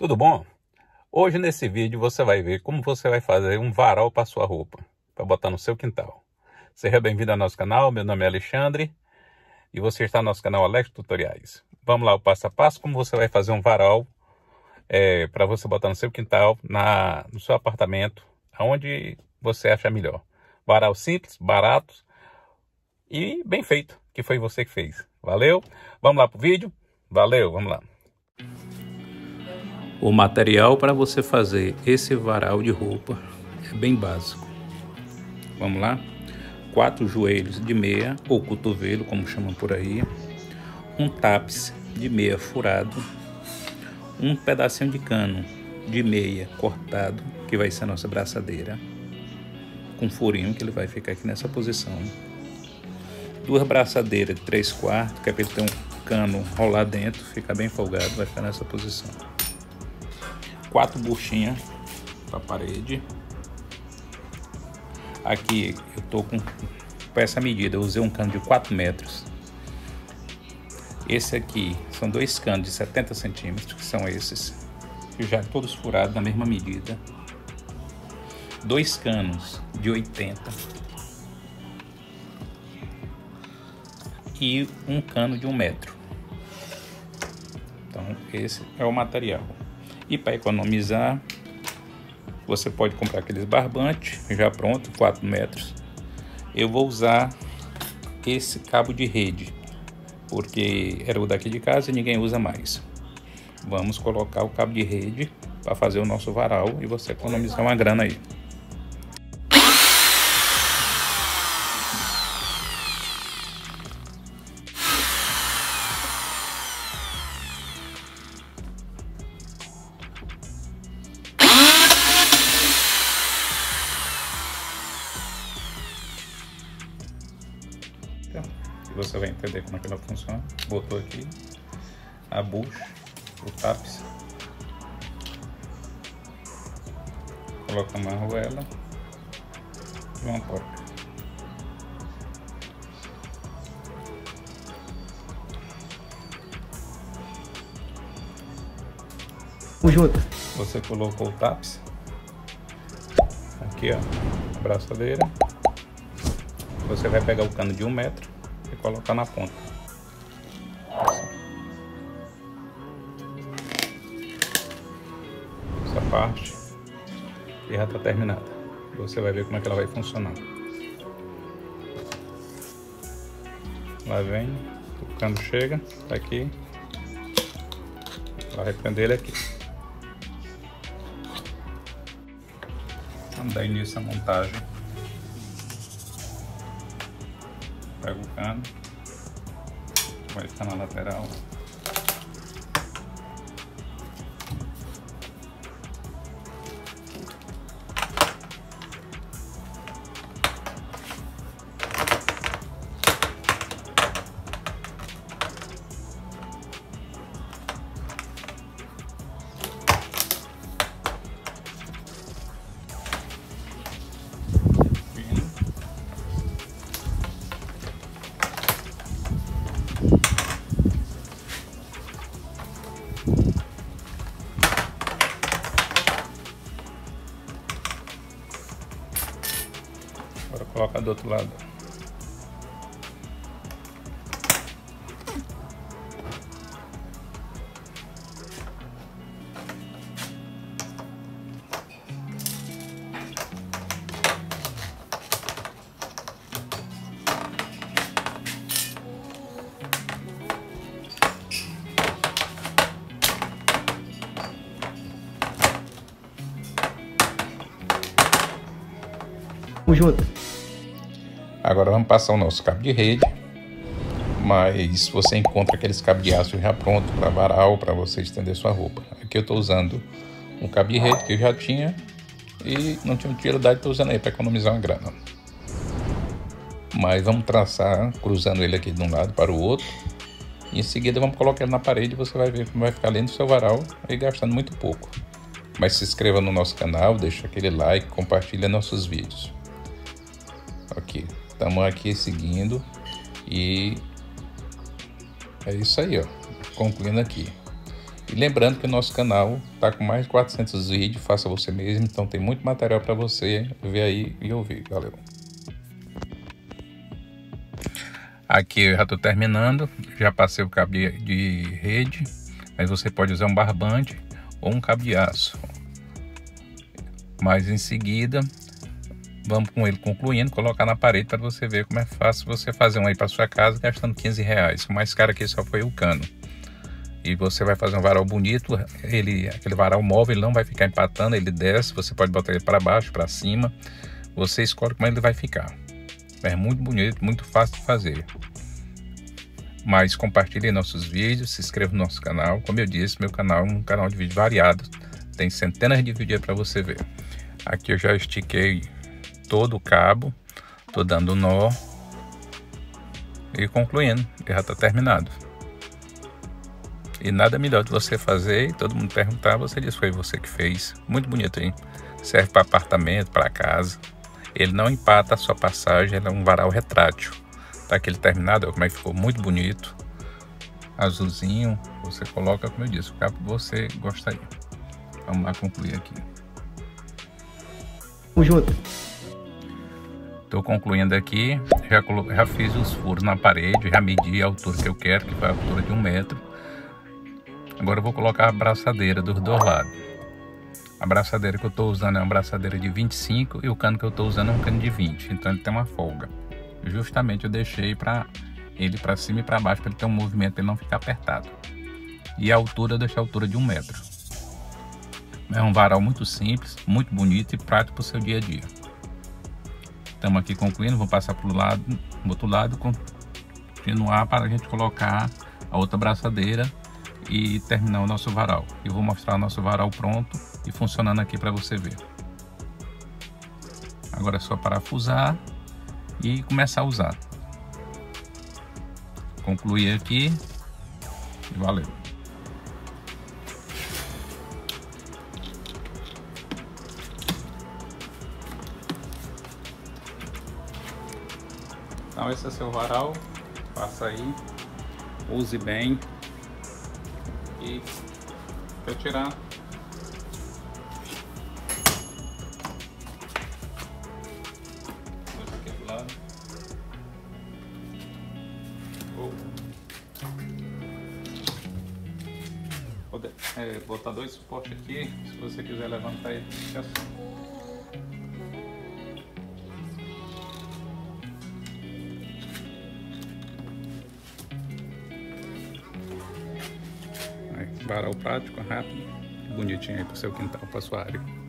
Tudo bom? Hoje nesse vídeo você vai ver como você vai fazer um varal para sua roupa, para botar no seu quintal. Seja bem-vindo ao nosso canal, meu nome é Alexandre e você está no nosso canal Alex Tutoriais. Vamos lá, o passo a passo, como você vai fazer um varal é, para você botar no seu quintal, na, no seu apartamento, aonde você acha melhor. Varal simples, barato e bem feito, que foi você que fez. Valeu? Vamos lá pro vídeo? Valeu, vamos lá. O material para você fazer esse varal de roupa é bem básico. Vamos lá? Quatro joelhos de meia ou cotovelo, como chamam por aí. Um tápice de meia furado. Um pedacinho de cano de meia cortado, que vai ser a nossa braçadeira. Com furinho, que ele vai ficar aqui nessa posição. Duas braçadeiras de 3 quartos, que é para ele ter um cano rolar dentro, ficar bem folgado, vai ficar nessa posição quatro buchinhas para parede. Aqui eu tô com, com essa medida, eu usei um cano de 4 metros. Esse aqui são dois canos de 70 centímetros, que são esses, já todos furados na mesma medida. Dois canos de 80 e um cano de um metro. Então esse é o material. E para economizar, você pode comprar aqueles barbantes já pronto, 4 metros. Eu vou usar esse cabo de rede, porque era o daqui de casa e ninguém usa mais. Vamos colocar o cabo de rede para fazer o nosso varal e você economizar uma grana aí. Você vai entender como é que ela funciona. Botou aqui a bucha, o tápice, coloca uma arruela e uma porca. junto. Você colocou o tápice aqui ó, a braçadeira. Você vai pegar o cano de um metro colocar na ponta. Essa parte e já está terminada. Você vai ver como é que ela vai funcionar. Lá vem, o cano chega, tá aqui. Vai prender ele aqui. Vamos dar início à montagem. Pega o cano, vai ficar na lateral. Agora coloca do outro lado. Tamo junto. Agora vamos passar o nosso cabo de rede. Mas você encontra aqueles cabos de aço já pronto para varal, para você estender sua roupa. Aqui eu estou usando um cabo de rede que eu já tinha e não tinha utilidade, estou usando aí para economizar uma grana. Mas vamos traçar, cruzando ele aqui de um lado para o outro. E em seguida vamos colocar ele na parede e você vai ver como vai ficar além do seu varal e gastando muito pouco. Mas se inscreva no nosso canal, deixa aquele like, compartilha nossos vídeos. Estamos aqui seguindo e é isso aí, ó. Concluindo aqui. E lembrando que o nosso canal está com mais de 400 vídeos, faça você mesmo, então tem muito material para você ver aí e ouvir. Valeu! Aqui eu já estou terminando, já passei o cabo de rede, mas você pode usar um barbante ou um cabo de aço. Mas em seguida, vamos com ele concluindo, colocar na parede para você ver como é fácil você fazer um aí para sua casa gastando 15 reais. O mais caro aqui só foi o cano. E você vai fazer um varal bonito, ele, aquele varal móvel ele não vai ficar empatando, ele desce, você pode botar ele para baixo, para cima, você escolhe como ele vai ficar. É muito bonito, muito fácil de fazer. Mas compartilhe nossos vídeos, se inscreva no nosso canal. Como eu disse, meu canal é um canal de vídeo variado. Tem centenas de vídeos para você ver. Aqui eu já estiquei todo o cabo. Tô dando nó. E concluindo. Já está terminado. E nada melhor de você fazer e todo mundo perguntar, você diz foi você que fez. Muito bonito, hein? Serve para apartamento, para casa. Ele não empata a sua passagem, ele é um varal retrátil. Tá aquele terminado, como é que ficou muito bonito. Azulzinho, você coloca, como eu disse, o cabo você gostaria. Vamos lá concluir aqui. Vamos junto. Estou concluindo aqui, já, já fiz os furos na parede, já medi a altura que eu quero, que foi a altura de um metro. Agora eu vou colocar a braçadeira dos dois lados. A braçadeira que eu estou usando é uma braçadeira de 25 e o cano que eu estou usando é um cano de 20, então ele tem uma folga. Justamente eu deixei para ele para cima e para baixo para ele ter um movimento ele não ficar apertado. E a altura eu deixei a altura de um metro. É um varal muito simples, muito bonito e prático para o seu dia a dia. Estamos aqui concluindo, vou passar para o lado, outro lado, continuar para a gente colocar a outra braçadeira e terminar o nosso varal. Eu vou mostrar o nosso varal pronto e funcionando aqui para você ver. Agora é só parafusar e começar a usar. Concluir aqui e valeu. Então esse é seu varal, faça aí, use bem. E para tirar. Vou é, botar dois suportes aqui, se você quiser levantar ele, é assim. Varal prático, rápido, bonitinho aí para o seu quintal, para sua área.